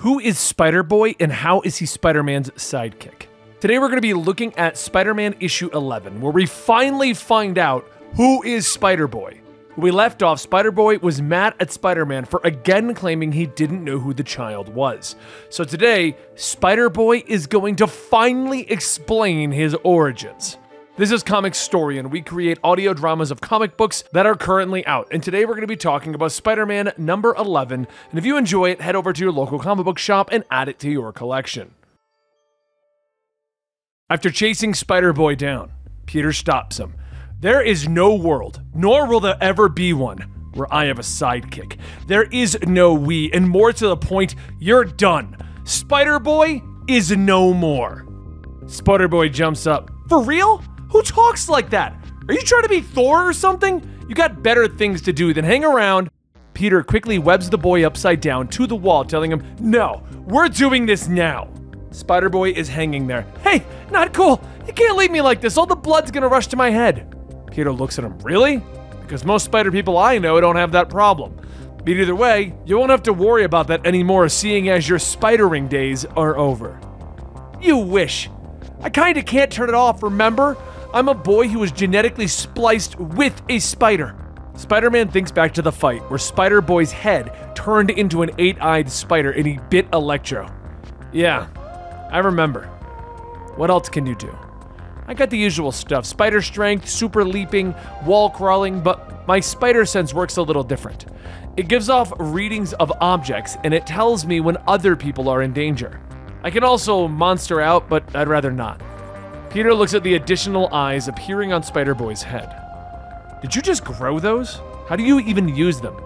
Who is Spider Boy and how is he Spider Man's sidekick? Today we're going to be looking at Spider Man issue 11, where we finally find out who is Spider Boy. When we left off, Spider Boy was mad at Spider Man for again claiming he didn't know who the child was. So today, Spider Boy is going to finally explain his origins. This is Comicstorian, and we create audio dramas of comic books that are currently out. And today we're going to be talking about Spider Man number 11. And if you enjoy it, head over to your local comic book shop and add it to your collection. After chasing Spider Boy down, Peter stops him. There is no world, nor will there ever be one, where I have a sidekick. There is no we, and more to the point, you're done. Spider Boy is no more. Spider Boy jumps up. For real? Who talks like that? Are you trying to be Thor or something? You got better things to do than hang around. Peter quickly webs the boy upside down to the wall, telling him, No, we're doing this now. Spider Boy is hanging there. Hey, not cool. You can't leave me like this. All the blood's gonna rush to my head. Peter looks at him. Really? Because most spider people I know don't have that problem. But either way, you won't have to worry about that anymore, seeing as your spidering days are over. You wish. I kinda can't turn it off, remember? I'm a boy who was genetically spliced with a spider. Spider Man thinks back to the fight where Spider Boy's head turned into an eight eyed spider and he bit Electro. Yeah, I remember. What else can you do? I got the usual stuff spider strength, super leaping, wall crawling, but my spider sense works a little different. It gives off readings of objects and it tells me when other people are in danger. I can also monster out, but I'd rather not. Peter looks at the additional eyes appearing on Spider Boy's head. Did you just grow those? How do you even use them?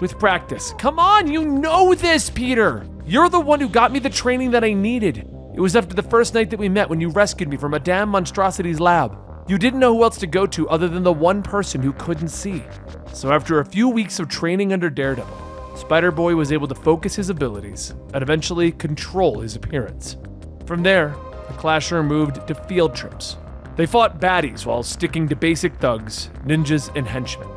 With practice. Come on, you know this, Peter! You're the one who got me the training that I needed. It was after the first night that we met when you rescued me from Madame Monstrosity's lab. You didn't know who else to go to other than the one person who couldn't see. So after a few weeks of training under Daredevil, Spider Boy was able to focus his abilities and eventually control his appearance. From there, the Clasher moved to field trips. They fought baddies while sticking to basic thugs, ninjas, and henchmen.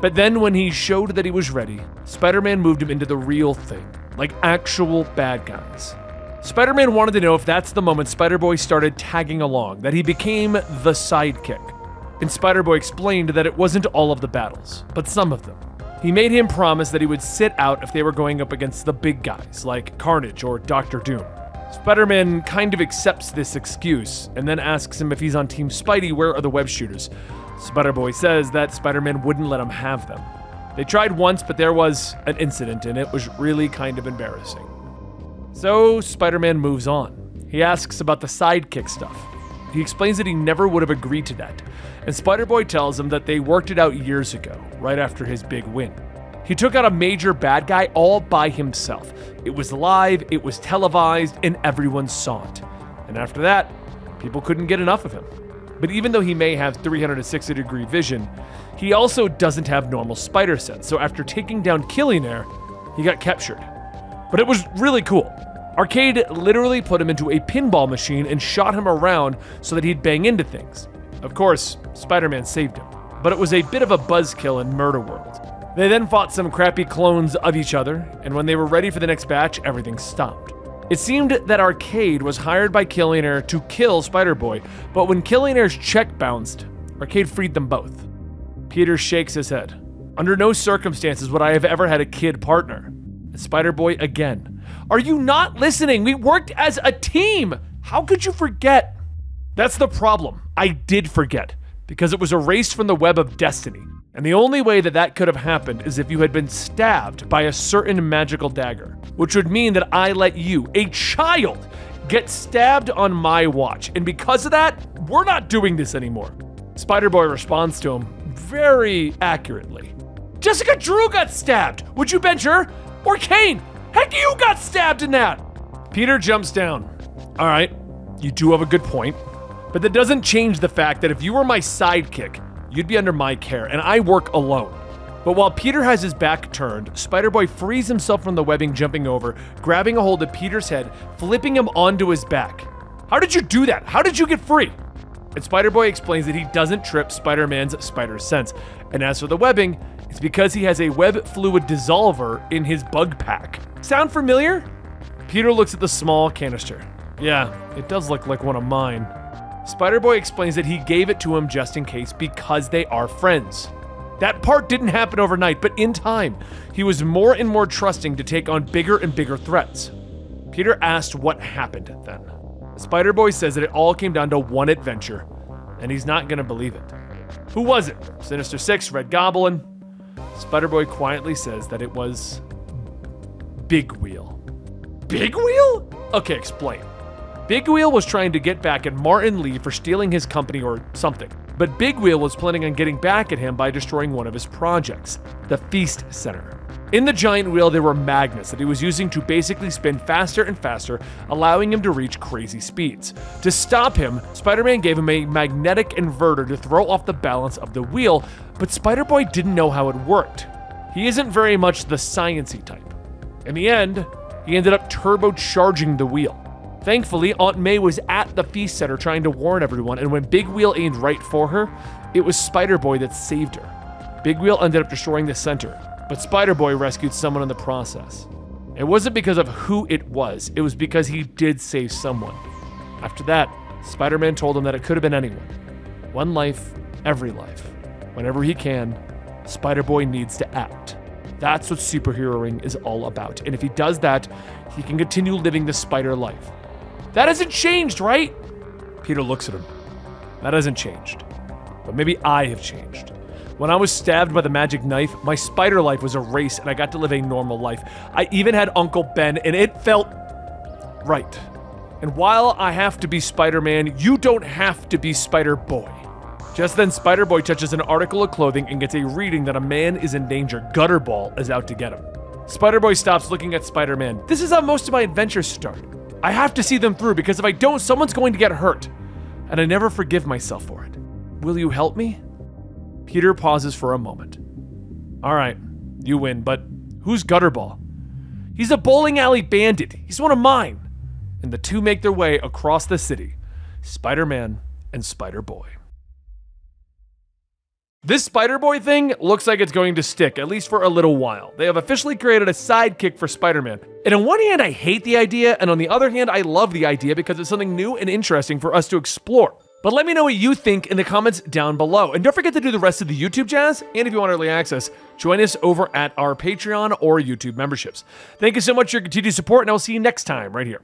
But then, when he showed that he was ready, Spider Man moved him into the real thing, like actual bad guys. Spider Man wanted to know if that's the moment Spider Boy started tagging along, that he became the sidekick. And Spider Boy explained that it wasn't all of the battles, but some of them. He made him promise that he would sit out if they were going up against the big guys, like Carnage or Doctor Doom. Spider Man kind of accepts this excuse and then asks him if he's on Team Spidey, where are the web shooters? Spider Boy says that Spider Man wouldn't let him have them. They tried once, but there was an incident, and it was really kind of embarrassing. So Spider Man moves on. He asks about the sidekick stuff. He explains that he never would have agreed to that, and Spider Boy tells him that they worked it out years ago, right after his big win. He took out a major bad guy all by himself. It was live, it was televised, and everyone saw it. And after that, people couldn't get enough of him. But even though he may have 360 degree vision, he also doesn't have normal spider sense. So after taking down Killionaire, he got captured. But it was really cool. Arcade literally put him into a pinball machine and shot him around so that he'd bang into things. Of course, Spider Man saved him, but it was a bit of a buzzkill in Murder World. They then fought some crappy clones of each other, and when they were ready for the next batch, everything stopped. It seemed that Arcade was hired by Killionaire to kill Spider Boy, but when Killionaire's check bounced, Arcade freed them both. Peter shakes his head. Under no circumstances would I have ever had a kid partner. Spider Boy again. Are you not listening? We worked as a team! How could you forget? That's the problem. I did forget, because it was erased from the web of destiny. And the only way that that could have happened is if you had been stabbed by a certain magical dagger, which would mean that I let you, a child, get stabbed on my watch. And because of that, we're not doing this anymore. Spider Boy responds to him very accurately. Jessica Drew got stabbed. Would you bench her? Or Kaine? Heck, you got stabbed in that. Peter jumps down. All right, you do have a good point. But that doesn't change the fact that if you were my sidekick, you'd be under my care, and I work alone. But while Peter has his back turned, Spider Boy frees himself from the webbing, jumping over, grabbing a hold of Peter's head, flipping him onto his back. How did you do that? How did you get free? And Spider Boy explains that he doesn't trip Spider Man's spider sense. And as for the webbing, it's because he has a web fluid dissolver in his bug pack. Sound familiar? Peter looks at the small canister. Yeah, it does look like one of mine. Spider Boy explains that he gave it to him just in case because they are friends. That part didn't happen overnight, but in time, he was more and more trusting to take on bigger and bigger threats. Peter asked what happened then. Spider Boy says that it all came down to one adventure, and he's not gonna believe it. Who was it? Sinister Six, Red Goblin? Spider Boy quietly says that it was Big Wheel. Big Wheel? Okay, explain. Big Wheel was trying to get back at Martin Li for stealing his company or something. But Big Wheel was planning on getting back at him by destroying one of his projects, the Feast Center. In the giant wheel, there were magnets that he was using to basically spin faster and faster, allowing him to reach crazy speeds. To stop him, Spider Man gave him a magnetic inverter to throw off the balance of the wheel, but Spider Boy didn't know how it worked. He isn't very much the sciency type. In the end, he ended up turbocharging the wheel. Thankfully, Aunt May was at the feast center trying to warn everyone, and when Big Wheel aimed right for her, it was Spider Boy that saved her. Big Wheel ended up destroying the center, but Spider Boy rescued someone in the process. It wasn't because of who it was, it was because he did save someone. After that, Spider Man told him that it could have been anyone. One life, every life. Whenever he can, Spider Boy needs to act. That's what superheroing is all about. And if he does that, he can continue living the spider life. That hasn't changed, right? Peter looks at him. That hasn't changed. But maybe I have changed. When I was stabbed by the magic knife, my spider life was erased and I got to live a normal life. I even had Uncle Ben and it felt right. And while I have to be Spider Man, you don't have to be Spider Boy. Just then, Spider Boy touches an article of clothing and gets a reading that a man is in danger. Gutterball is out to get him. Spider Boy stops looking at Spider Man. This is how most of my adventures start. I have to see them through because if I don't, someone's going to get hurt. And I never forgive myself for it. Will you help me? Peter pauses for a moment. All right, you win, but who's Gutterball? He's a bowling alley bandit. He's one of mine. And the two make their way across the city Spider Man and Spider Boy. This Spider Boy thing looks like it's going to stick, at least for a little while. They have officially created a sidekick for Spider Man. And on one hand, I hate the idea, and on the other hand, I love the idea because it's something new and interesting for us to explore. But let me know what you think in the comments down below. And don't forget to do the rest of the YouTube jazz. And if you want early access, join us over at our Patreon or YouTube memberships. Thank you so much for your continued support, and I'll see you next time right here.